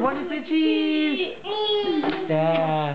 want to say cheese? Yeah.